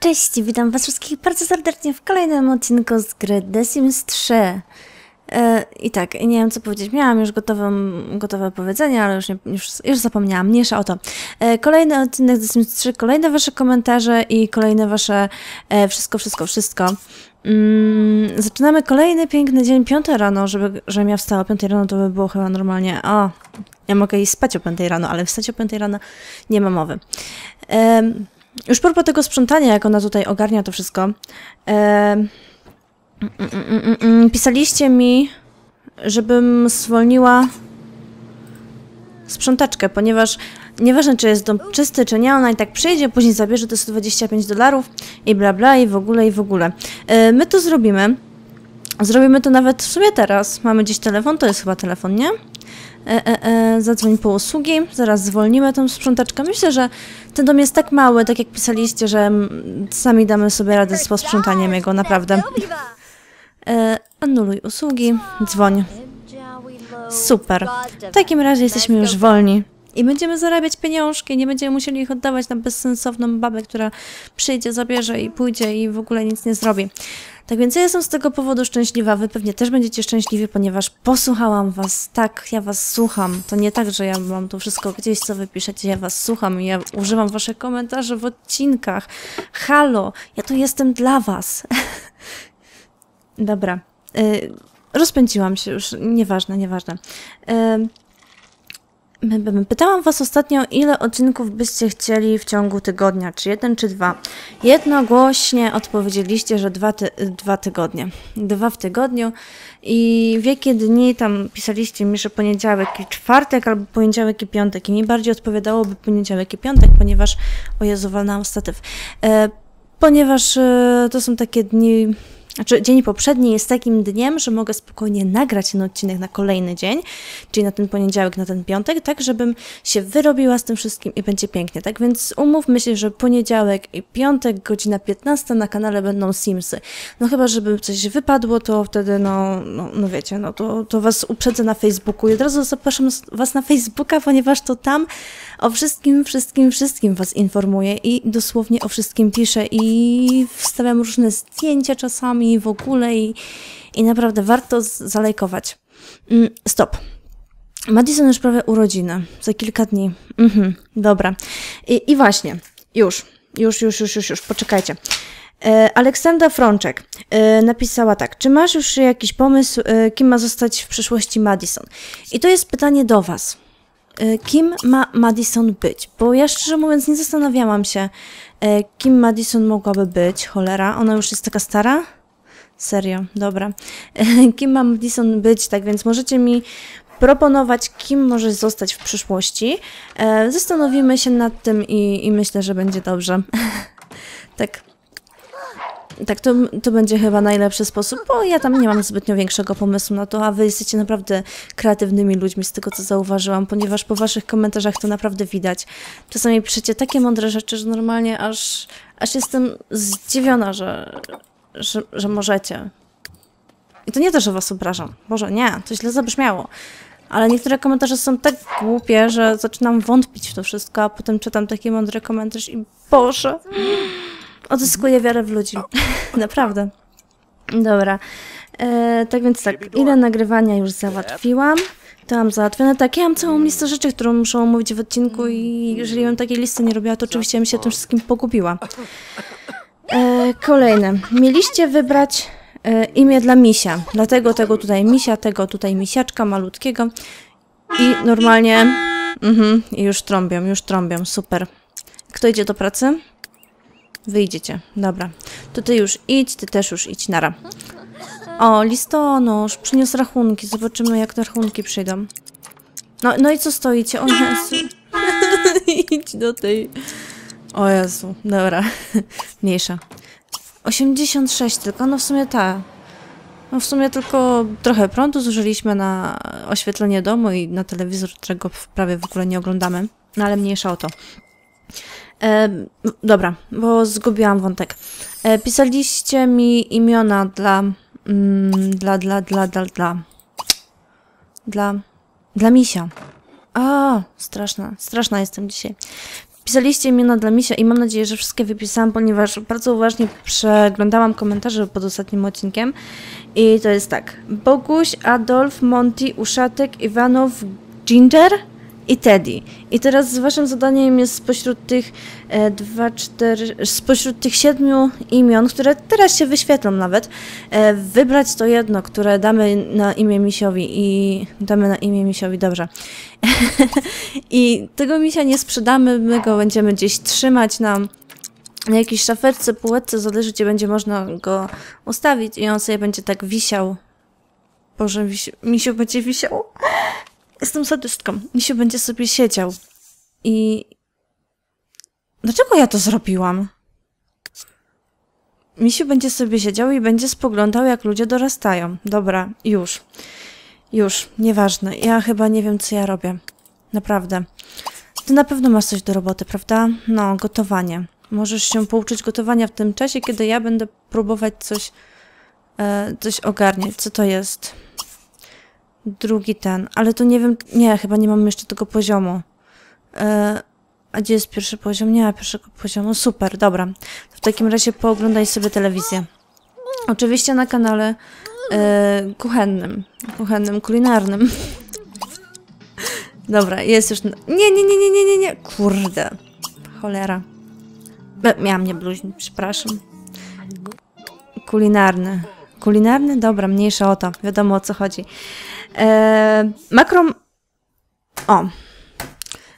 Cześć, witam was wszystkich bardzo serdecznie w kolejnym odcinku z gry The Sims 3. E, I tak, nie wiem co powiedzieć, miałam już gotowe, gotowe powiedzenie, ale już, nie, już, już zapomniałam, mniejsza o to. E, kolejny odcinek The Sims 3, kolejne wasze komentarze i kolejne wasze e, wszystko, wszystko, wszystko. Mm, zaczynamy kolejny piękny dzień, piąte rano, żeby, żebym ja wstała o piątej rano, to by było chyba normalnie, o, ja mogę iść spać o piątej rano, ale wstać o piątej rano nie ma mowy. Już propos tego sprzątania, jak ona tutaj ogarnia to wszystko. em, mm, pisaliście mi, żebym zwolniła sprzątaczkę, ponieważ nieważne, czy jest dom czysty, czy nie, ona i tak przyjdzie, później zabierze te 125 dolarów i bla bla i w ogóle, i w ogóle. E, my to zrobimy. Zrobimy to nawet w sumie teraz. Mamy gdzieś telefon, to jest chyba telefon, nie? E, e, e, zadzwoń po usługi, zaraz zwolnimy tą sprzątaczkę. Myślę, że ten dom jest tak mały, tak jak pisaliście, że sami damy sobie radę z posprzątaniem jego, naprawdę. E, anuluj usługi, dzwoń. Super. W takim razie jesteśmy już wolni. I będziemy zarabiać pieniążki, nie będziemy musieli ich oddawać na bezsensowną babę, która przyjdzie, zabierze i pójdzie i w ogóle nic nie zrobi. Tak więc ja jestem z tego powodu szczęśliwa, wy pewnie też będziecie szczęśliwi, ponieważ posłuchałam was, tak, ja was słucham. To nie tak, że ja mam to wszystko gdzieś, co wy piszecie, ja was słucham i ja używam waszych komentarzy w odcinkach. Halo, ja tu jestem dla was. Dobra. Y, rozpędziłam się już, nieważne, nieważne. Y, Pytałam Was ostatnio, ile odcinków byście chcieli w ciągu tygodnia, czy jeden, czy dwa. Jednogłośnie odpowiedzieliście, że dwa, ty dwa tygodnie. Dwa w tygodniu. I w jakie dni tam pisaliście mi, że poniedziałek i czwartek, albo poniedziałek i piątek. I mi bardziej odpowiadałoby poniedziałek i piątek, ponieważ, o Jezu, walnęłam statyw. E, ponieważ to są takie dni znaczy, dzień poprzedni jest takim dniem, że mogę spokojnie nagrać ten odcinek na kolejny dzień, czyli na ten poniedziałek, na ten piątek, tak żebym się wyrobiła z tym wszystkim i będzie pięknie. Tak więc umówmy się, że poniedziałek i piątek, godzina 15 na kanale będą Simsy. No chyba, żeby coś wypadło, to wtedy, no, no, no wiecie, no to, to Was uprzedzę na Facebooku i od razu zapraszam Was na Facebooka, ponieważ to tam o wszystkim, wszystkim, wszystkim Was informuję i dosłownie o wszystkim piszę i wstawiam różne zdjęcia czasami w ogóle i, i naprawdę warto zalajkować. Mm, stop. Madison już prawie urodziny, za kilka dni. Mhm, dobra. I, I właśnie, już, już, już, już, już, już, poczekajcie. E, Aleksandra Frączek e, napisała tak. Czy masz już jakiś pomysł, e, kim ma zostać w przyszłości Madison? I to jest pytanie do Was. Kim ma Madison być? Bo ja szczerze mówiąc nie zastanawiałam się, kim Madison mogłaby być. Cholera, ona już jest taka stara? Serio, dobra. Kim ma Madison być, tak więc możecie mi proponować, kim może zostać w przyszłości. E, Zastanowimy się nad tym i, i myślę, że będzie dobrze. tak. Tak, to, to będzie chyba najlepszy sposób, bo ja tam nie mam zbytnio większego pomysłu na to, a wy jesteście naprawdę kreatywnymi ludźmi z tego, co zauważyłam, ponieważ po waszych komentarzach to naprawdę widać. Czasami piszecie takie mądre rzeczy, że normalnie aż, aż jestem zdziwiona, że, że, że możecie. I to nie to, że was obrażam. Boże, nie, to źle zabrzmiało. Ale niektóre komentarze są tak głupie, że zaczynam wątpić w to wszystko, a potem czytam taki mądry komentarz i Boże, odzyskuję wiarę w ludzi. Naprawdę. Dobra. E, tak więc tak, ile nagrywania już załatwiłam? To mam załatwione. Tak, ja mam całą listę rzeczy, którą muszę omówić w odcinku i jeżeli bym takiej listy nie robiła, to oczywiście bym się tym wszystkim pogubiła. E, kolejne. Mieliście wybrać e, imię dla misia. Dlatego tego tutaj misia, tego tutaj misiaczka malutkiego. I normalnie... Mhm, i już trąbią, już trąbią. Super. Kto idzie do pracy? Wyjdziecie. Dobra. To ty już idź, ty też już idź. Nara. O, listonosz. Przyniósł rachunki. Zobaczymy, jak te rachunki przyjdą. No, no i co stoicie? O Jezu. idź do tej... O Jezu. Dobra. Mniejsza. 86 tylko, no w sumie ta. No w sumie tylko trochę prądu zużyliśmy na oświetlenie domu i na telewizor, którego prawie w ogóle nie oglądamy. No ale mniejsza o to. E, dobra, bo zgubiłam wątek. E, pisaliście mi imiona dla, mm, dla, dla, dla, dla, dla, dla, dla misia. A, straszna, straszna jestem dzisiaj. Pisaliście imiona dla Misia i mam nadzieję, że wszystkie wypisałam, ponieważ bardzo uważnie przeglądałam komentarze pod ostatnim odcinkiem. I to jest tak. Boguś, Adolf, Monty, Uszatek, Iwanow, Ginger i Teddy. I teraz waszym zadaniem jest spośród tych e, dwa, cztery, spośród tych siedmiu imion, które teraz się wyświetlą nawet, e, wybrać to jedno, które damy na imię Misiowi i damy na imię Misiowi, dobrze. I tego misia nie sprzedamy, my go będziemy gdzieś trzymać na jakiejś szafeczce, półeczce, zależy gdzie będzie można go ustawić i on sobie będzie tak wisiał. Boże, wisi misiu będzie wisiał. Jestem sadystką. Misiu będzie sobie siedział. I... Dlaczego ja to zrobiłam? Misiu będzie sobie siedział i będzie spoglądał, jak ludzie dorastają. Dobra, już. Już, nieważne. Ja chyba nie wiem, co ja robię. Naprawdę. Ty na pewno masz coś do roboty, prawda? No, gotowanie. Możesz się pouczyć gotowania w tym czasie, kiedy ja będę próbować coś, e, coś ogarniać. Co to jest? Drugi ten. Ale to nie wiem... Nie, chyba nie mam jeszcze tego poziomu. E, a gdzie jest pierwszy poziom? Nie ma pierwszego poziomu. Super, dobra. W takim razie pooglądaj sobie telewizję. Oczywiście na kanale e, kuchennym. Kuchennym, kulinarnym. Dobra, jest już... Nie, nie, nie, nie, nie, nie, nie. Kurde. Cholera. E, Miałam nie bluźnić, przepraszam. Kulinarny. Kulinarny? Dobra, mniejsza o to. Wiadomo o co chodzi. E, makrom... O.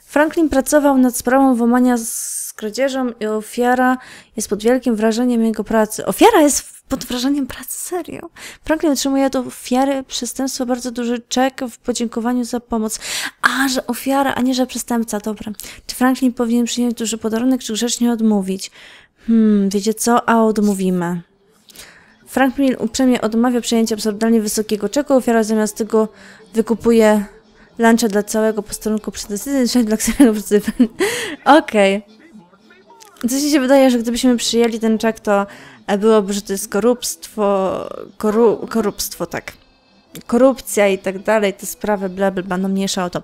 Franklin pracował nad sprawą włamania z kradzieżą i ofiara jest pod wielkim wrażeniem jego pracy. Ofiara jest pod wrażeniem pracy, serio. Franklin otrzymuje od ofiary przestępstwa bardzo duży czek w podziękowaniu za pomoc. A, że ofiara, a nie, że przestępca, dobra. Czy Franklin powinien przyjąć duży podarunek, czy grzecznie odmówić? Hmm, wiecie co? A odmówimy. Franklin uprzejmie odmawia przyjęcia absurdalnie wysokiego czeku, ofiara zamiast tego wykupuje luncha dla całego posterunku przy decyzji, dla którego Okej. Okay. Coś się wydaje, że gdybyśmy przyjęli ten czek, to byłoby, że to jest korupstwo, koru, korupstwo, tak. Korupcja i tak dalej, te sprawy, bla, bla, bla, no mniejsza o to.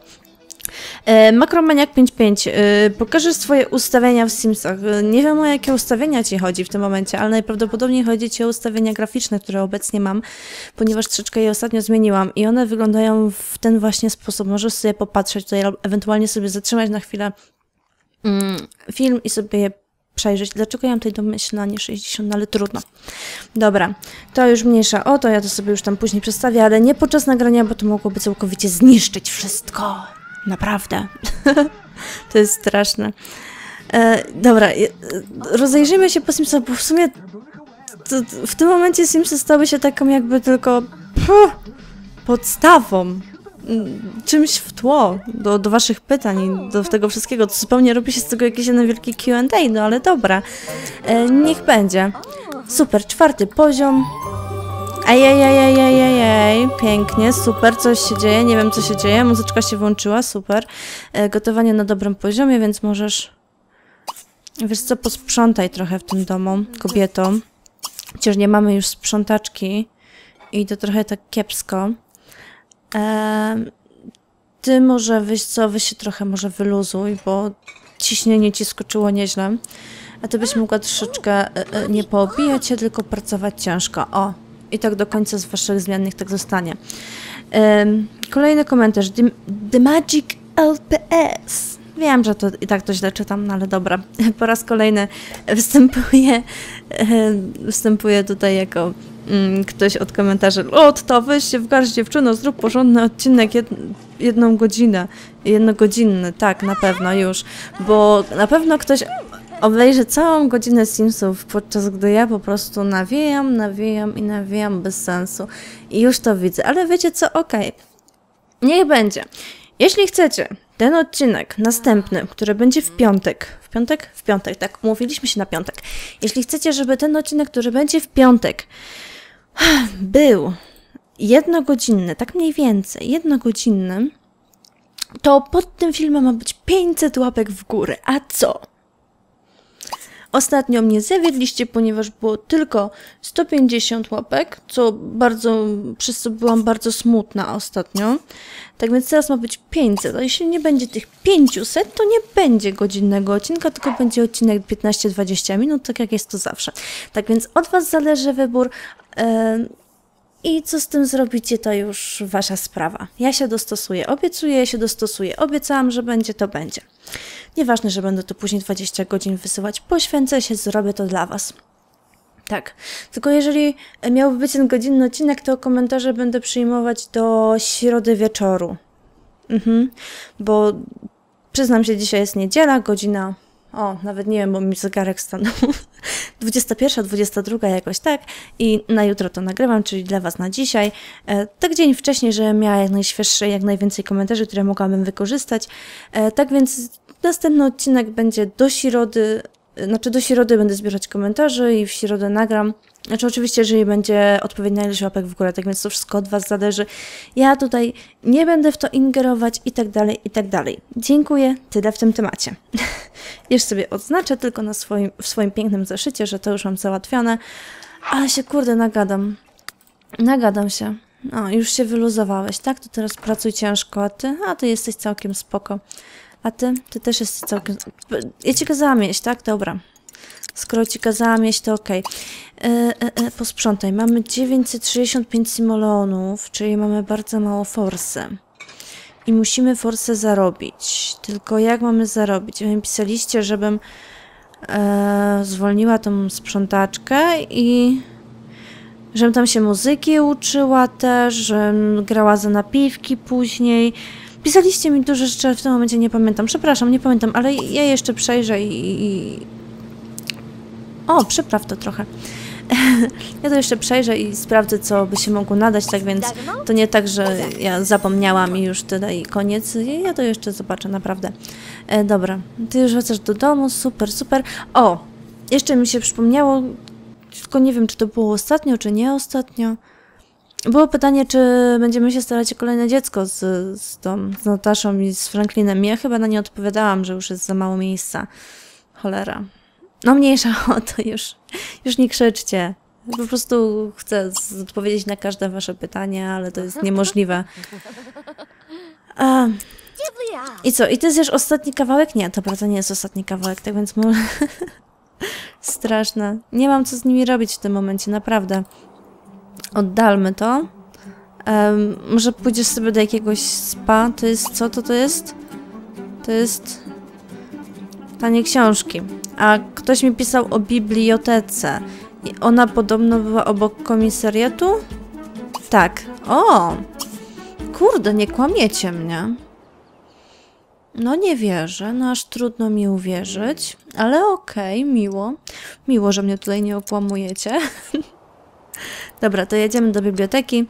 E, Makromaniak 55. E, pokażesz swoje ustawienia w Simsach. E, nie wiem o jakie ustawienia ci chodzi w tym momencie, ale najprawdopodobniej chodzi ci o ustawienia graficzne, które obecnie mam, ponieważ troszeczkę je ostatnio zmieniłam i one wyglądają w ten właśnie sposób. Możesz sobie popatrzeć tutaj, ewentualnie sobie zatrzymać na chwilę mm, film i sobie je przejrzeć. Dlaczego ja mam tutaj domyślna, nie 60, no ale trudno. Dobra, to już mniejsza o to, ja to sobie już tam później przedstawię, ale nie podczas nagrania, bo to mogłoby całkowicie zniszczyć wszystko. Naprawdę. to jest straszne. E, dobra, rozejrzyjmy się po Simsach, bo w sumie to, w tym momencie Simsy stały się taką jakby tylko puh, podstawą czymś w tło do, do waszych pytań i do tego wszystkiego. To zupełnie robi się z tego jakiś jeden wielki Q&A, no ale dobra. E, niech będzie. Super, czwarty poziom. Ejejejejejej, pięknie, super, coś się dzieje, nie wiem co się dzieje, muzyczka się włączyła, super. E, gotowanie na dobrym poziomie, więc możesz, wiesz co, posprzątaj trochę w tym domu, kobieto. Chociaż nie mamy już sprzątaczki i to trochę tak kiepsko. E, ty może, wiesz co, wy się trochę może wyluzuj, bo ciśnienie ci skoczyło nieźle. A ty byś mogła troszeczkę e, nie poobijać się, tylko pracować ciężko. O, i tak do końca z waszych zmiennych tak zostanie. Kolejny komentarz. The, Magic LPS. Wiem, że to i tak to źle czytam, no ale dobra. Po raz kolejny występuje, występuje tutaj jako mm, ktoś od komentarzy. O, to weź się w garść dziewczyno, zrób porządny odcinek jed, jedną godzinę. Jednogodzinny, tak, na pewno już. Bo na pewno ktoś obejrzę całą godzinę Simsów, podczas gdy ja po prostu nawijam, nawijam i nawijam bez sensu. I już to widzę. Ale wiecie co? Okej. Okay. Niech będzie. Jeśli chcecie ten odcinek następny, który będzie w piątek, w piątek? W piątek, tak, umówiliśmy się na piątek. Jeśli chcecie, żeby ten odcinek, który będzie w piątek, był jednogodzinny, tak mniej więcej, jednogodzinny, to pod tym filmem ma być 500 łapek w górę. A co? Ostatnio mnie zawiedliście, ponieważ było tylko 150 łapek, co bardzo, przez co byłam bardzo smutna ostatnio. Tak więc teraz ma być 500, a jeśli nie będzie tych 500, to nie będzie godzinnego odcinka, tylko będzie odcinek 15-20 minut, tak jak jest to zawsze. Tak więc od Was zależy wybór. Yy, i co z tym zrobicie, to już wasza sprawa. Ja się dostosuję, obiecuję, się dostosuję, obiecałam, że będzie, to będzie. Nieważne, że będę to później 20 godzin wysyłać, poświęcę się, zrobię to dla was. Tak, tylko jeżeli miałby być ten godzinny odcinek, to komentarze będę przyjmować do środy wieczoru. Mhm, bo przyznam się, dzisiaj jest niedziela, godzina o, nawet nie wiem, bo mi zegarek stanął. 21, 22 jakoś tak. I na jutro to nagrywam, czyli dla Was na dzisiaj. E, tak dzień wcześniej, że miała jak najświeższe, jak najwięcej komentarzy, które mogłabym wykorzystać. E, tak więc następny odcinek będzie do środy, e, znaczy do środy będę zbierać komentarze i w środę nagram. Znaczy oczywiście, jeżeli będzie odpowiednia ilość łapek w górę, tak więc to wszystko od Was zależy. Ja tutaj nie będę w to ingerować i tak dalej, i tak dalej. Dziękuję, tyle w tym temacie. Już sobie odznaczę tylko na swoim, w swoim pięknym zeszycie, że to już mam załatwione. Ale się kurde nagadam. Nagadam się. O, już się wyluzowałeś, tak? To teraz pracuj ciężko, a ty? A ty jesteś całkiem spoko. A ty? Ty też jesteś całkiem... Ja ci kazałam jeść, tak? Dobra. Skoro ci kazałam jeść, to okej. Okay. E, e, e, posprzątaj. Mamy 965 simolonów, czyli mamy bardzo mało forsy. I musimy forsę zarobić. Tylko jak mamy zarobić? Wy pisaliście, żebym e, zwolniła tą sprzątaczkę i żebym tam się muzyki uczyła też, żebym grała za napiwki później. Pisaliście mi dużo rzeczy, w tym momencie nie pamiętam. Przepraszam, nie pamiętam, ale ja jeszcze przejrzę i, i o, przypraw to trochę. Ja to jeszcze przejrzę i sprawdzę, co by się mogło nadać, tak więc to nie tak, że ja zapomniałam i już tyle i koniec. Ja to jeszcze zobaczę, naprawdę. E, dobra, ty już wracasz do domu, super, super. O, jeszcze mi się przypomniało, tylko nie wiem, czy to było ostatnio, czy nie ostatnio. Było pytanie, czy będziemy się starać o kolejne dziecko z, z, tą, z Nataszą i z Franklinem. Ja chyba na nie odpowiadałam, że już jest za mało miejsca. Cholera. No mniejsza o to już. Już nie krzyczcie. Po prostu chcę odpowiedzieć na każde wasze pytanie, ale to jest niemożliwe. I co? I ty zjesz ostatni kawałek? Nie, to prawda nie jest ostatni kawałek, tak więc może... Straszne. Nie mam co z nimi robić w tym momencie, naprawdę. Oddalmy to. Um, może pójdziesz sobie do jakiegoś spa? To jest... co to to jest? To jest... Tanie książki. A ktoś mi pisał o bibliotece. I ona podobno była obok komisariatu? Tak. O! Kurde, nie kłamiecie mnie. No nie wierzę, no aż trudno mi uwierzyć, ale okej, okay, miło. Miło, że mnie tutaj nie okłamujecie. Dobra, to jedziemy do biblioteki.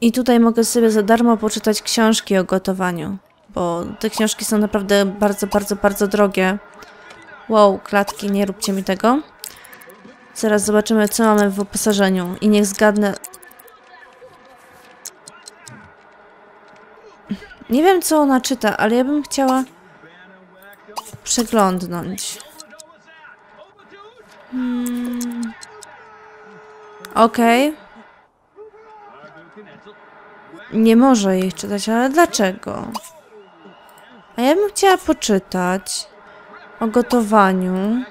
I tutaj mogę sobie za darmo poczytać książki o gotowaniu bo te książki są naprawdę bardzo, bardzo, bardzo drogie. Wow, klatki, nie róbcie mi tego. Zaraz zobaczymy, co mamy w wyposażeniu. I niech zgadnę... Nie wiem, co ona czyta, ale ja bym chciała przeglądnąć. Hmm. Okej. Okay. Nie może jej czytać, ale dlaczego? A ja bym chciała poczytać o gotowaniu.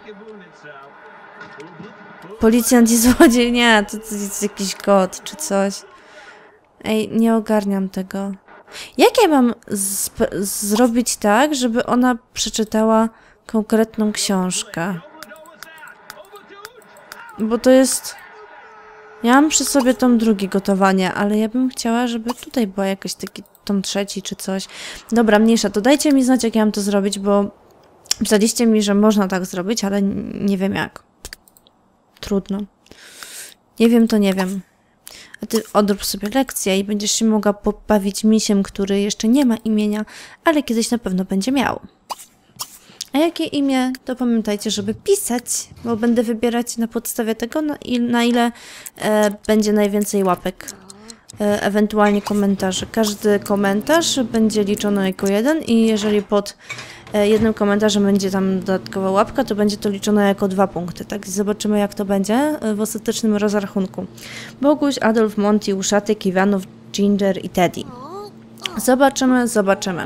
Policjant i złodziej, nie, to, to jest jakiś god czy coś. Ej, nie ogarniam tego. Jak ja mam zrobić tak, żeby ona przeczytała konkretną książkę? Bo to jest... Ja mam przy sobie tą drugi gotowanie, ale ja bym chciała, żeby tutaj była jakaś taki tom trzeci czy coś. Dobra, mniejsza, to dajcie mi znać, jak ja mam to zrobić, bo pisaliście mi, że można tak zrobić, ale nie wiem jak. Trudno. Nie wiem, to nie wiem. A ty odrób sobie lekcję i będziesz się mogła pobawić misiem, który jeszcze nie ma imienia, ale kiedyś na pewno będzie miał. A jakie imię, to pamiętajcie, żeby pisać, bo będę wybierać na podstawie tego, na, il, na ile e, będzie najwięcej łapek E, ewentualnie komentarzy. Każdy komentarz będzie liczony jako jeden i jeżeli pod jednym komentarzem będzie tam dodatkowa łapka, to będzie to liczone jako dwa punkty. Tak, zobaczymy jak to będzie e, w ostatecznym rozrachunku. Boguś, Adolf, Monty, Uszatek, Iwanów, Ginger i Teddy. Zobaczymy, zobaczymy.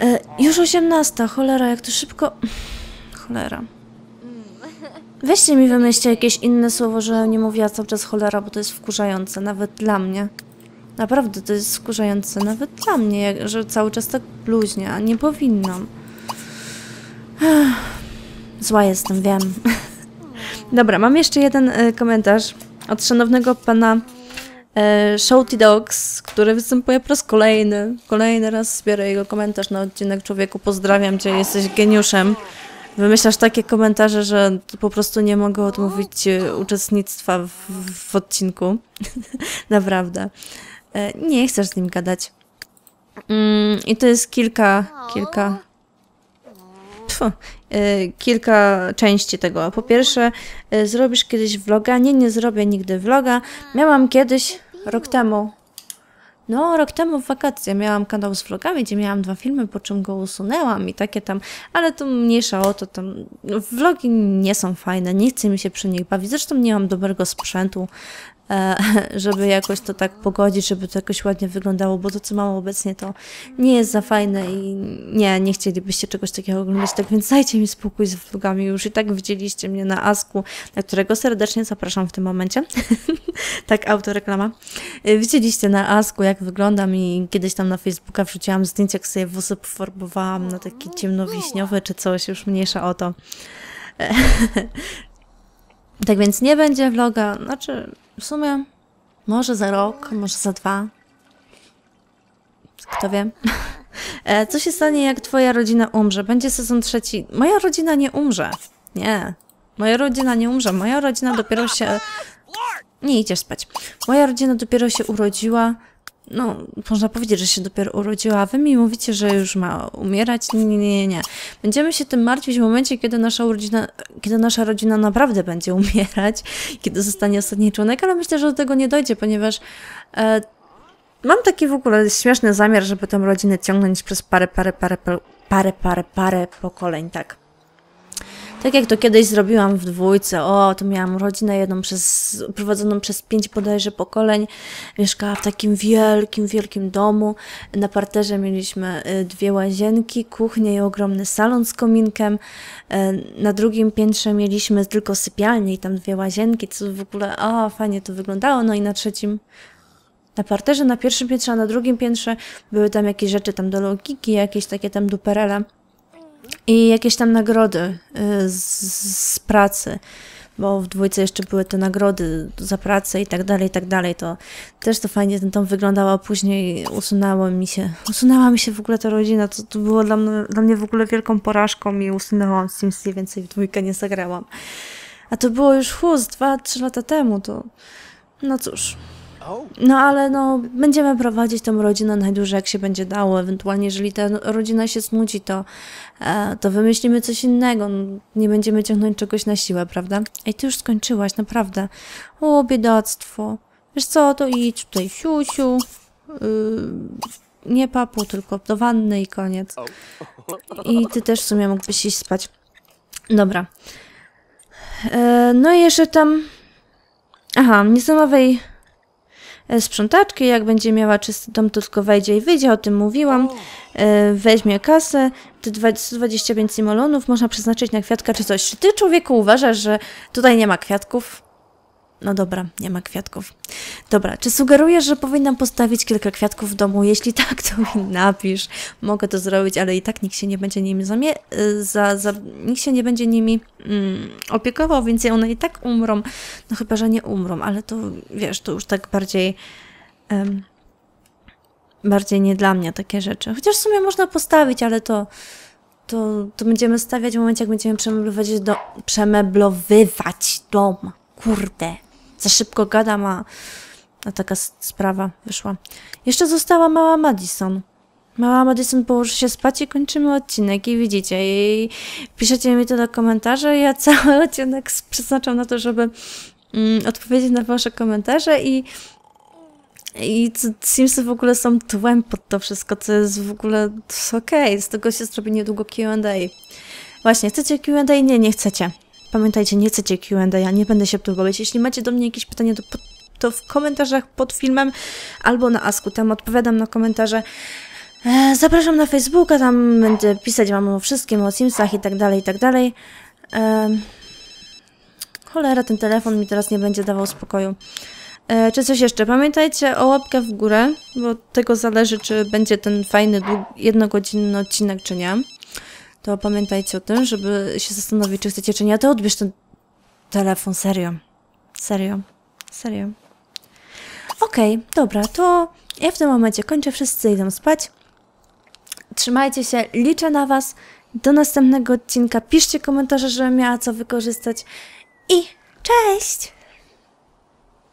E, już 18, cholera, jak to szybko... Cholera. Weźcie mi wymyślcie jakieś inne słowo, że nie mówiła cały czas cholera, bo to jest wkurzające, nawet dla mnie. Naprawdę to jest wkurzające, nawet dla mnie, że cały czas tak bluźnie, a nie powinnam. Zła jestem, wiem. Dobra, mam jeszcze jeden e, komentarz od szanownego pana e, Shouty Dogs, który występuje po raz kolejny. Kolejny raz zbiorę jego komentarz na odcinek Człowieku. Pozdrawiam cię, jesteś geniuszem. Wymyślasz takie komentarze, że po prostu nie mogę odmówić e, uczestnictwa w, w odcinku. Naprawdę. Nie chcesz z nim gadać. Mm, I to jest kilka, kilka, Pfu, e, kilka części tego. Po pierwsze, e, zrobisz kiedyś vloga? Nie, nie zrobię nigdy vloga. Miałam kiedyś, rok temu, no, rok temu w wakacje miałam kanał z vlogami, gdzie miałam dwa filmy, po czym go usunęłam i takie tam, ale to mniejsza o to, tam no, vlogi nie są fajne, nie chce mi się przy nich bawić, zresztą nie mam dobrego sprzętu, żeby jakoś to tak pogodzić, żeby to jakoś ładnie wyglądało, bo to, co mam obecnie, to nie jest za fajne i nie, nie chcielibyście czegoś takiego oglądać, tak więc dajcie mi spokój z vlogami, już i tak widzieliście mnie na Asku, na którego serdecznie zapraszam w tym momencie, tak autoreklama. Y, Widzieliście na Asku, jak wyglądam i kiedyś tam na Facebooka wrzuciłam zdjęcie, jak sobie włosy pofarbowałam na taki ciemnowiśniowy czy coś, już mniejsza o to. tak więc nie będzie vloga, znaczy w sumie może za rok, może za dwa. Kto wie. E, Co się stanie, jak twoja rodzina umrze? Będzie sezon trzeci. Moja rodzina nie umrze. Nie. Moja rodzina nie umrze. Moja rodzina dopiero się... Nie idziesz spać. Moja rodzina dopiero się urodziła. No, można powiedzieć, że się dopiero urodziła, a wy mi mówicie, że już ma umierać. Nie, nie, nie, nie. Będziemy się tym martwić w momencie, kiedy nasza rodzina, kiedy nasza rodzina naprawdę będzie umierać, kiedy zostanie ostatni członek, ale myślę, że do tego nie dojdzie, ponieważ e, mam taki w ogóle śmieszny zamiar, żeby tę rodzinę ciągnąć przez parę, parę, parę, parę, parę, parę, parę pokoleń, tak. Tak jak to kiedyś zrobiłam w dwójce, o, to miałam rodzinę jedną przez, prowadzoną przez pięć bodajże pokoleń. Mieszkała w takim wielkim, wielkim domu. Na parterze mieliśmy y, dwie łazienki, kuchnię i ogromny salon z kominkiem. Y, Na drugim piętrze mieliśmy tylko sypialnię i tam dwie łazienki, co w ogóle, o, fajnie to wyglądało. No i na trzecim na parterze, na pierwszym piętrze, a na drugim piętrze były tam jakieś rzeczy tam do logiki, jakieś takie tam duperele i jakieś tam nagrody y, z, z pracy, bo w dwójce jeszcze były te nagrody za pracę i tak dalej, i tak dalej, to też to fajnie ten dom wyglądał, a później usunęło mi się, usunęła mi się w ogóle ta rodzina, to, to było dla mnie, dla mnie w ogóle wielką porażką i usunęłam Sims i więcej w dwójkę nie zagrałam. A to było już chłos, dwa, trzy lata temu, to no cóż. No ale no, będziemy prowadzić tą rodzinę najdłużej jak się będzie dało. Ewentualnie, jeżeli ta rodzina się znudzi, to, e, to wymyślimy coś innego. No, Nie będziemy ciągnąć czegoś na siłę, prawda? Ej, ty już skończyłaś, naprawdę. O, biedactwo. Wiesz co, to idź tutaj, siusiu. Yy, nie papu, tylko do wanny i koniec. I ty też w sumie mógłbyś iść spać. Dobra. E, no i jeszcze tam... Aha, nie e, sprzątaczki, jak będzie miała czysty dom, to tylko wejdzie i wyjdzie, o tym mówiłam. E, Weźmie kasę, te 125 simolonów można przeznaczyć na kwiatka czy coś. Czy ty, człowieku, uważasz, że tutaj nie ma kwiatków? No dobra, nie ma kwiatków. Dobra, czy sugerujesz, że powinnam postawić kilka kwiatków w domu? Jeśli tak, to mi napisz. Mogę to zrobić, ale i tak nikt się nie będzie nimi zamie- y, za, za, nikt się nie będzie nimi mm, opiekował, więc one i tak umrą. No chyba, że nie umrą, ale to wiesz, to już tak bardziej em, bardziej nie dla mnie takie rzeczy. Chociaż w sumie można postawić, ale to to, to będziemy stawiać w momencie, jak będziemy przemeblować, do, przemeblowywać dom. Kurde, za szybko gadam, a, a taka sprawa wyszła. Jeszcze została mała Madison. Mała Madison położy się spać i kończymy odcinek i widzicie, i piszecie mi to do komentarzy, ja cały odcinek przeznaczam na to, żeby mm, odpowiedzieć na wasze komentarze i I Simsy w ogóle są tłem pod to wszystko, co jest w ogóle okej. Z tego się zrobi niedługo Q&A. Właśnie, chcecie Q&A? Nie, nie chcecie. Pamiętajcie, nie chcecie Q&A, ja nie będę się próbować. Jeśli macie do mnie jakieś pytania, to, pod- to w komentarzach pod filmem albo na Asku, tam odpowiadam na komentarze. E, zapraszam na Facebooka, tam będę pisać wam o wszystkim, o Simsach i tak dalej, i tak dalej. Em, cholera, ten telefon mi teraz nie będzie dawał spokoju. E, czy coś jeszcze? Pamiętajcie o łapkę w górę, bo tego zależy, czy będzie ten fajny, jednogodzinny odcinek, czy nie. To pamiętajcie o tym, żeby się zastanowić, czy chcecie, czy nie. A to odbierz ten telefon, serio. Serio. Serio. Okej, dobra, to ja w tym momencie kończę, wszyscy idą spać. Trzymajcie się, liczę na Was. Do następnego odcinka. Piszcie komentarze, żebym miała co wykorzystać. I cześć!